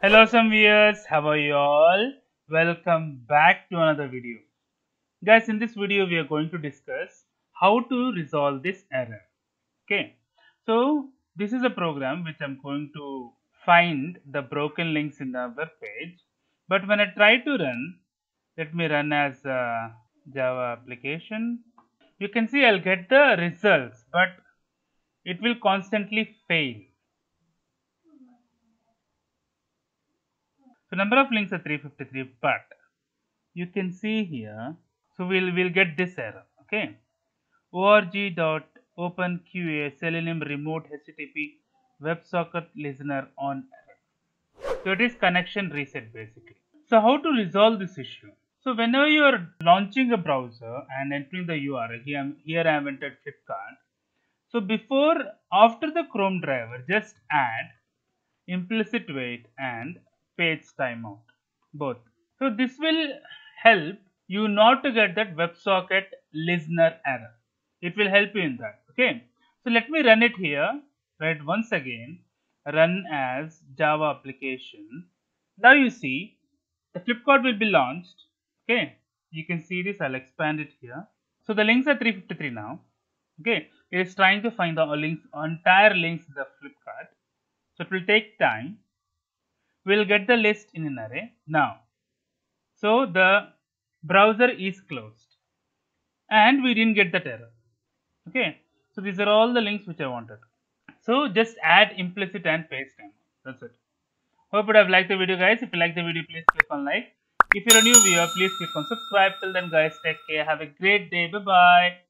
Hello some viewers, how are you all? Welcome back to another video. Guys, in this video we are going to discuss how to resolve this error. Okay, so this is a program which I'm going to find the broken links in the web page. But when I try to run, let me run as a Java application. You can see I'll get the results, but it will constantly fail. So number of links are 353, but you can see here. So we'll we'll get this error. Okay, org.openqa selenium remote http WebSocket listener on error. So it is connection reset basically. So how to resolve this issue? So whenever you are launching a browser and entering the URL, here, here I have entered Flipkart. So before, after the Chrome driver, just add implicit wait and page timeout, both. So this will help you not to get that WebSocket listener error. It will help you in that. Okay. So let me run it here. Right once again, run as Java application. Now you see the Flipkart will be launched okay you can see this i'll expand it here so the links are 353 now okay it is trying to find the links entire links in the flipkart so it will take time we'll get the list in an array. Now so the browser is closed. And we didn't get that error. Okay? So these are all the links which i wanted. So just add implicit and paste them. That's it. Hope you have liked the video guys. If you like the video please click on like. If you're a new viewer, please click on subscribe. Till then, guys, take care. Have a great day. Bye bye.